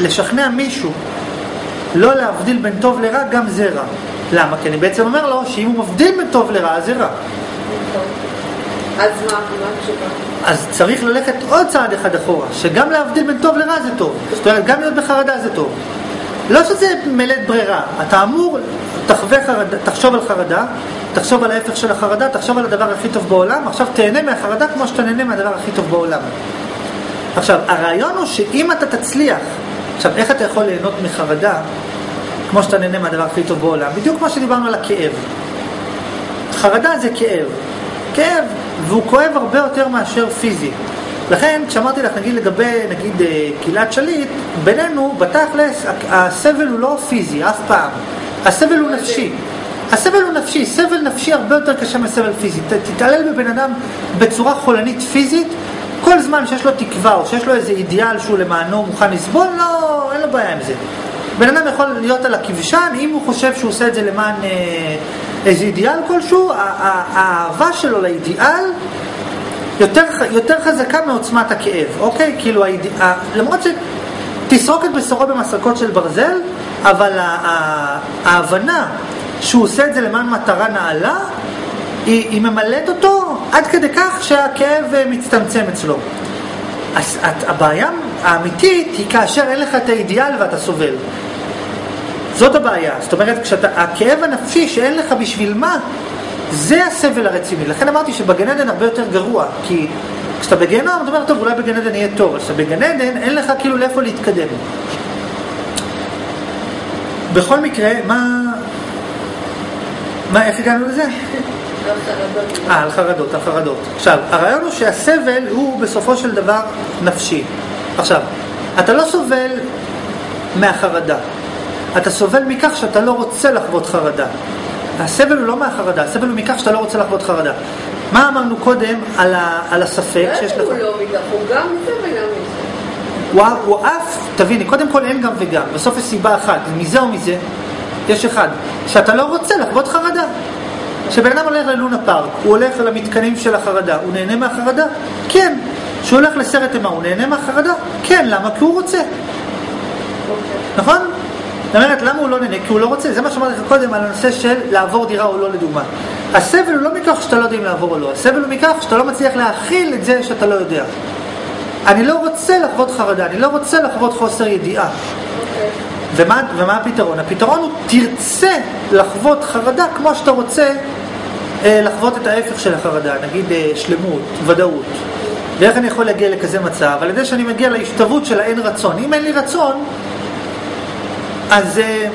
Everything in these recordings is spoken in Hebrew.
לשכנע מישהו לא להבדיל בין טוב לרע, גם זה רע. למה? כי אני בעצם אומר לו שאם הוא מבדיל בין טוב לרע, זה רע. אז מה? אז צריך ללכת עוד צעד אחד אחורה, שגם להבדיל בין טוב לרע זה טוב. זאת אומרת, גם להיות בחרדה זה טוב. לא שזה מלית ברירה, אתה אמור, תחווה חרדה, תחשוב על חרדה, תחשוב על ההפך של החרדה, תחשוב על הדבר הכי טוב בעולם, עכשיו תהנה מהחרדה כמו שאתה נהנה מהדבר הכי טוב בעולם. עכשיו, הרעיון הוא שאם אתה תצליח, עכשיו, איך אתה יכול ליהנות מחרדה כמו שאתה נהנה מהדבר הכי טוב בעולם? בדיוק כמו שדיברנו על הכאב. חרדה זה כאב. כאב, והוא כואב הרבה יותר מאשר פיזי. לכן, כשאמרתי לך, נגיד לגבי, נגיד, אה, קהילת שליט, בינינו, בתכלס, הסבל הוא לא פיזי, אף פעם. הסבל הוא נפשי. הסבל הוא נפשי, סבל נפשי הרבה יותר קשה מסבל פיזי. תתעלל בבן אדם בצורה חולנית פיזית, כל זמן שיש לו תקווה או שיש לו איזה אידיאל שהוא למענו מוכן לסבול, לא, אין לו בעיה עם זה. בן אדם יכול להיות על הכבשן, אם הוא חושב שהוא עושה את זה למען אה, איזה אידיאל כלשהו, האהבה שלו לאידיאל יותר, יותר חזקה מעוצמת הכאב, אוקיי? כאילו, האיד... ה... למרות שתסרוק את בשרו במסרקות של ברזל, אבל. ה... ההבנה שהוא עושה את זה למען מטרה נעלה, היא, היא ממלאת אותו עד כדי כך שהכאב אה, מצטמצם אצלו. אז את- הבעיה האמיתית היא כאשר אין לך את האידיאל ואתה סובל. זאת הבעיה. זאת אומרת, כשאתה, הכאב הנפשי שאין לך בשביל מה, זה הסבל הרציני. לכן אמרתי שבגן עדן הרבה יותר גרוע, כי כשאתה בגיהנום, אתה אומר, טוב, אולי בגן עדן יהיה טוב, אבל כשאתה בגן עדן, אין לך כאילו לאיפה להתקדם. בכל מקרה, מה... מה, איך הגענו לזה? אה, על חרדות, על חרדות. עכשיו, הרעיון הוא שהסבל הוא בסופו של דבר נפשי. עכשיו, אתה לא סובל מהחרדה. אתה סובל מכך שאתה לא רוצה לחוות חרדה. הסבל הוא לא מהחרדה, הסבל הוא מכך שאתה לא רוצה לחוות חרדה. מה אמרנו קודם על, ה, על הספק שיש לך? הוא לא מכך, הוא גם מזה וגם מזה. הוא אף, תביני, קודם כל אין גם וגם, בסוף יש סיבה אחת, מזה או מזה, יש אחד, שאתה לא רוצה לחוות חרדה. כשבן אדם הולך ללונה פארק, הוא הולך למתקנים של החרדה, הוא נהנה מהחרדה? כן. כשהוא הולך לסרט אימה, הוא נהנה מהחרדה? כן. למה? כי הוא רוצה. נכון? זאת אומרת, למה הוא לא נהנה? כי הוא לא רוצה. זה מה שאמרתי לך קודם על הנושא של לעבור דירה או לא לדוגמה. הסבל הוא לא מכך שאתה לא יודע אם לעבור או לא, הסבל הוא מכך שאתה לא מצליח להכיל את זה שאתה לא יודע. אני לא רוצה לחוות חרדה, אני לא רוצה לחוות חוסר ידיעה. ומה, ומה הפתרון? הפתרון הוא תרצה לחוות חרדה כמו שאתה רוצה אה, לחוות את ההפך של החרדה, נגיד אה, שלמות, ודאות. ואיך אני יכול להגיע לכזה מצב? על ידי שאני מגיע להשתוות של האין רצון. אם אין לי רצון, אז, אה,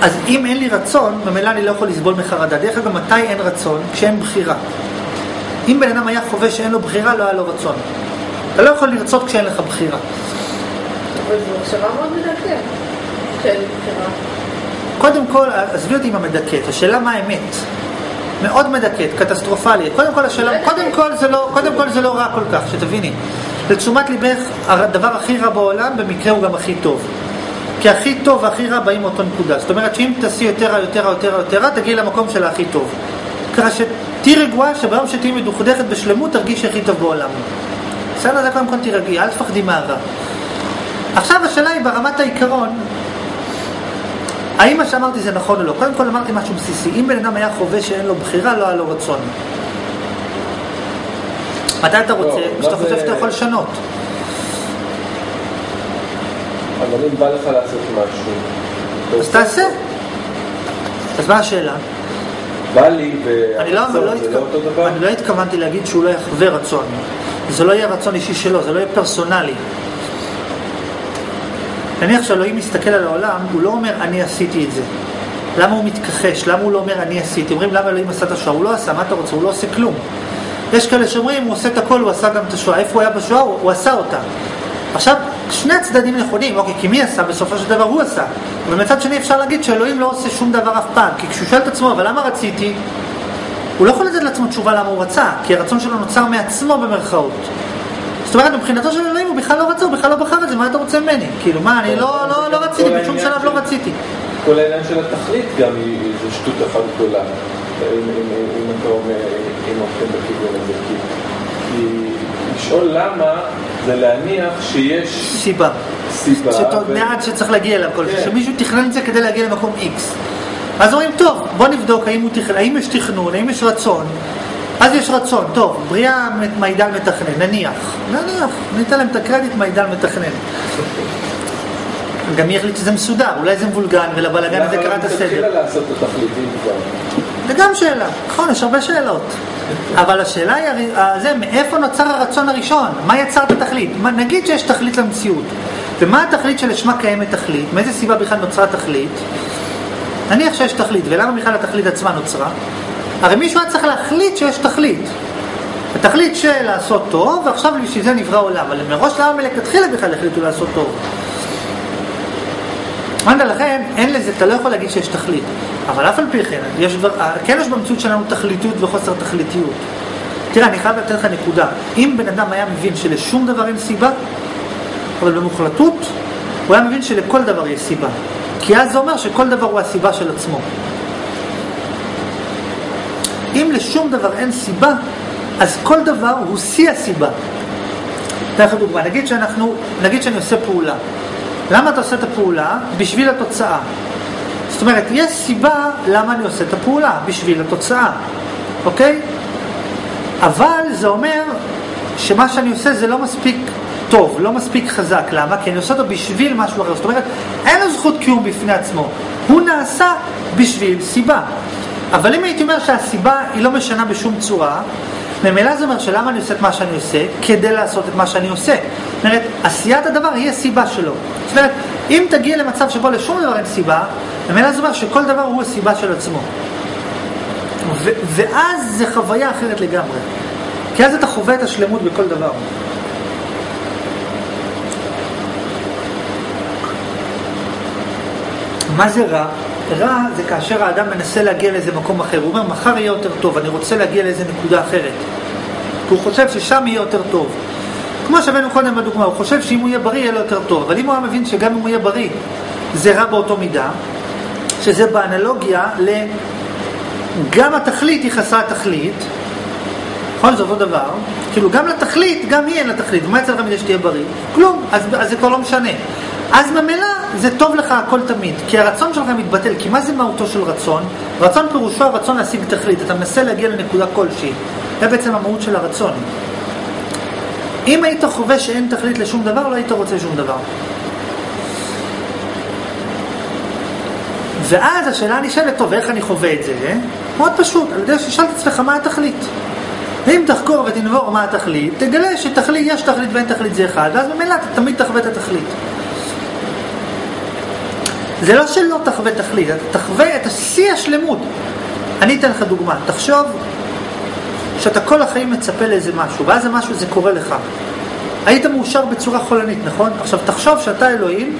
אז אם אין לי רצון, ממילא אני לא יכול לסבול מחרדה. דרך אגב, מתי אין רצון? כשאין בחירה. אם בן אדם היה חווה שאין לו בחירה, לא היה לו רצון. אתה לא יכול לרצות כשאין לך בחירה. אבל זו מחשבה מאוד מדכאת. שאין לי בחירה. קודם כל, עזבי אותי עם המדכאת, השאלה מה האמת. מאוד מדכאת, קטסטרופלית. קודם כל, השאלה, קודם כל זה לא, קודם כל זה לא רע כל כך, שתביני. לתשומת ליבך, הדבר הכי רע בעולם, במקרה הוא גם הכי טוב. כי הכי טוב והכי רע באים מאותו נקודה. זאת אומרת שאם תעשי יותר רע, יותר רע, יותר רע, יותר רע, תגיעי למקום של הכי טוב. ככה שתהיי רגועה שביום שתהיי מדוכדכת בשלמות, תרגישי הכי טוב בעולם. בסדר? זה קודם כל תירגעי, אל תפחדי מהרע. עכשיו השאלה היא ברמת העיקרון, האם מה שאמרתי זה נכון או לא? קודם כל אמרתי משהו בסיסי. אם בן אדם היה חווה שאין לו בחירה, לא היה לו רצון. מתי אתה רוצה? לא, כשאתה מה חושב שאתה יכול לשנות. אבל אם בא לך לעשות משהו, אז תעשה. אז מה השאלה? בא לי אני לא, והרצון לא, זה לא אותו. דבר? אני לא התכוונתי להגיד שהוא לא יחווה רצון. זה לא יהיה רצון אישי שלו, זה לא יהיה פרסונלי. נניח שאלוהים מסתכל על העולם, הוא לא אומר אני עשיתי את זה. למה הוא מתכחש? למה הוא לא אומר אני עשיתי? אומרים למה אלוהים עשה את השואה? הוא לא עשה, מה אתה רוצה? הוא לא עושה כלום. יש כאלה שאומרים הוא עושה את הכל, הוא עשה גם את השואה. איפה הוא היה בשואה? הוא, הוא עשה אותה. עכשיו, שני הצדדים נכונים, אוקיי, כי מי עשה? בסופו של דבר הוא עשה. אבל מצד שני אפשר להגיד שאלוהים לא עושה שום דבר אף פעם. כי כשהוא שואל את עצמו, אבל למה רציתי? הוא לא יכול לתת לעצמו תשובה למה הוא רצה, כי הרצון שלו נוצר מעצמו במרכאות. זאת אומרת, מבחינתו של אלוהים הוא בכלל לא רצה, הוא בכלל לא בחר את זה, מה אתה רוצה ממני? כאילו, מה, אני לא, לא, לא רציתי, בשום שלב לא רציתי. כל העניין של התכלית גם היא זה שטות אחת גדולה. אם, אתה אומר, אם הולכים בכיוון הזה. כי, לשאול למה זה להניח שיש סיבה. סיבה. מעט שצריך להגיע אליו, כל כן. שמישהו תכנן את זה כדי להגיע למקום X. אז אומרים, טוב, בוא נבדוק האם יש תכנון, האם יש רצון. אז יש רצון, טוב, בריאה מעידה על מתכנן, נניח, נניח, ניתן להם את הקרדיט מעידה על מתכנן. גם מי החליט שזה מסודר, אולי זה מבולגן ולבלאגן הזה קרא את הסדר. לעשות את כבר. זה גם שאלה, נכון, יש הרבה שאלות. אבל השאלה היא, אה, זה, מאיפה נוצר הרצון הראשון? מה יצר את התכלית? מה, נגיד שיש תכלית למציאות. ומה התכלית שלשמה קיימת תכלית? מאיזה סיבה בכלל נוצרה תכלית? נניח שיש תכלית, ולמה בכלל התכלית עצמה נוצרה? הרי מישהו היה צריך להחליט שיש תכלית. התכלית של לעשות טוב, ועכשיו בשביל זה נברא עולם. אבל מראש למה מלכתחילה בכלל החליטו לעשות טוב? אמרת לכן, אין לזה, אתה לא יכול להגיד שיש תכלית. אבל אף על פי כן, יש דבר, כן יש במציאות שלנו תכליתיות וחוסר תכליתיות. תראה, אני חייב לתת לך נקודה. אם בן אדם היה מבין שלשום דבר אין סיבה, אבל במוחלטות, הוא היה מבין שלכל דבר יש סיבה. כי אז זה אומר שכל דבר הוא הסיבה של עצמו. אם לשום דבר אין סיבה, אז כל דבר הוא שיא הסיבה. אתן לך דוגמה, נגיד שאנחנו, נגיד שאני עושה פעולה. למה אתה עושה את הפעולה? בשביל התוצאה. זאת אומרת, יש סיבה למה אני עושה את הפעולה, בשביל התוצאה, אוקיי? אבל זה אומר שמה שאני עושה זה לא מספיק טוב, לא מספיק חזק. למה? כי אני עושה אותו בשביל משהו אחר. זאת אומרת, אין לו זכות קיום בפני עצמו. הוא נעשה בשביל סיבה. אבל אם הייתי אומר שהסיבה היא לא משנה בשום צורה, ממילא זה אומר שלמה אני עושה את מה שאני עושה? כדי לעשות את מה שאני עושה. זאת אומרת, עשיית הדבר היא הסיבה שלו. זאת אומרת, אם תגיע למצב שבו לשום דבר אין סיבה, ממילא זה אומר שכל דבר הוא הסיבה של עצמו. ואז זה חוויה אחרת לגמרי. כי אז אתה חווה את השלמות בכל דבר. מה זה רע? רע זה כאשר האדם מנסה להגיע לאיזה מקום אחר. הוא אומר, מחר יהיה יותר טוב, אני רוצה להגיע לאיזה נקודה אחרת. הוא חושב ששם יהיה יותר טוב. כמו שהבאנו קודם בדוגמה, הוא חושב שאם הוא יהיה בריא יהיה לו יותר טוב. אבל אם הוא היה מבין שגם אם הוא יהיה בריא, זה רע באותו מידה, שזה באנלוגיה ל... גם התכלית היא חסרת תכלית, נכון? זה אותו דבר, כאילו גם לתכלית, גם היא אין לה תכלית, ומה יצא לך מזה שתהיה בריא? כלום, אז, אז זה כבר לא משנה. אז ממילא זה טוב לך הכל תמיד, כי הרצון שלך מתבטל, כי מה זה מהותו של רצון? רצון פירושו הרצון להשיג תכלית, אתה מנסה להגיע לנקודה כלשהי, זה בעצם המהות של הרצון. אם היית חווה שאין תכלית לשום דבר, לא היית רוצה שום דבר. ואז השאלה נשאלת, טוב, איך אני חווה את זה? מאוד פשוט, על ידי שתשאל את עצמך מה התכלית. ואם תחקור ותנבור מה התכלית, תגלה שתכלית, יש תכלית ואין תכלית זה אחד, ואז ממילא אתה תמיד תחווה את התכלית. זה לא שלא תחווה תכלית, אתה תחווה את השיא השלמות. אני אתן לך דוגמה, תחשוב שאתה כל החיים מצפה לאיזה משהו, ואז זה משהו זה קורה לך. היית מאושר בצורה חולנית, נכון? עכשיו תחשוב שאתה אלוהים,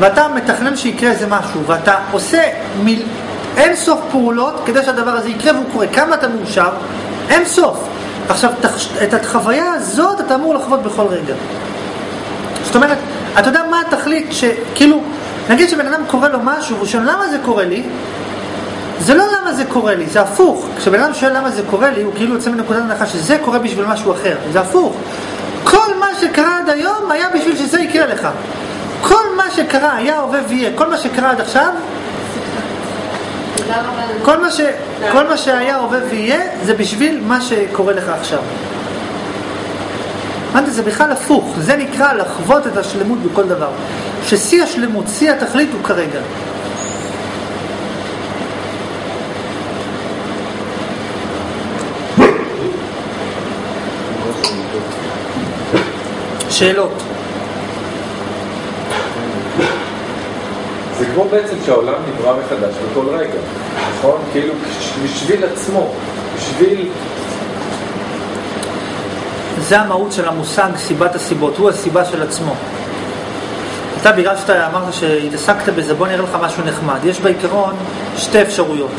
ואתה מתכנן שיקרה איזה משהו, ואתה עושה מיל... אין סוף פעולות כדי שהדבר הזה יקרה והוא קורה. כמה אתה מאושר? אין סוף. עכשיו. את החוויה הזאת אתה אמור לחוות בכל רגע. זאת אומרת, אתה יודע מה התכלית שכאילו, נגיד שבן אדם קורה לו משהו, והוא שואל למה זה קורה לי? זה לא למה זה קורה לי, זה הפוך. כשבן אדם שואל למה זה קורה לי, הוא כאילו יוצא מנקודת הנחה שזה קורה בשביל משהו אחר. זה הפוך. כל מה שקרה עד היום היה בשביל שזה יקרה לך. כל מה שקרה היה, הווה ויהיה. כל מה שקרה עד עכשיו. כל מה, ש... כל מה שהיה, הווה ויהיה, זה בשביל מה שקורה לך עכשיו. זה בכלל הפוך. זה נקרא לחוות את השלמות בכל דבר. ששיא השלמות, שיא התכלית הוא כרגע. שאלות. זה כמו בעצם שהעולם נברא מחדש בכל רגע, נכון? כאילו בשביל עצמו, בשביל... זה המהות של המושג סיבת הסיבות, הוא הסיבה של עצמו. אתה בגלל שאתה אמרת שהתעסקת בזה, בוא נראה לך משהו נחמד. יש בעיקרון שתי אפשרויות.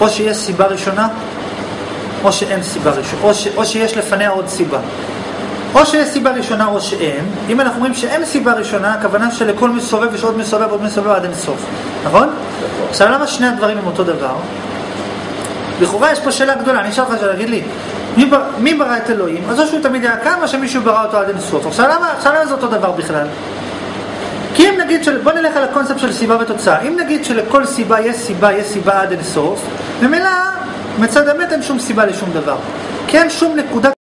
או שיש סיבה ראשונה, או שאין סיבה ראשונה, או, ש... או שיש לפניה עוד סיבה. או שיש סיבה ראשונה או שאין. אם אנחנו אומרים שאין סיבה ראשונה, הכוונה שלכל מסובב יש עוד מסובב, עוד מסובב עד אין סוף. נכון? עכשיו למה שני הדברים הם אותו דבר? לכאורה יש פה שאלה גדולה, אני אשאל אותך שאלה, תגיד לי, מי, בר, מי ברא את אלוהים? אז או שהוא תמיד היה קם, או שמישהו ברא אותו עד אין סוף. עכשיו למה זה אותו דבר בכלל? נגיד, של, בוא נלך על הקונספט של סיבה ותוצאה. אם נגיד שלכל סיבה יש סיבה, יש סיבה עד אינסוף, ממילא מצד האמת אין שום סיבה לשום דבר. כי אין שום נקודת